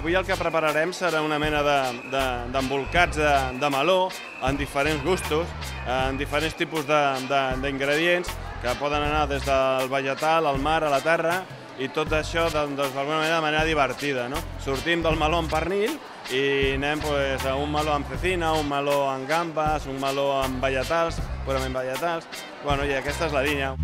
Avui el que prepararem serà una mena d'embolcats de, de, eh, de, de meló en diferents gustos, en diferents tipus d'ingredients que poden anar des del vegetal, al mar, a la terra, i tot això doncs, d'alguna manera de manera divertida. No? Sortim del meló amb pernil i anem pues, a un meló amb cecina, un meló amb gambes, un meló amb vegetals, purament vegetals... Bueno, i aquesta és la línia.